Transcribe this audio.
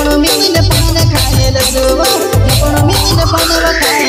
Nepal, Nepal, Nepal, Nepal, Nepal, Nepal, Nepal,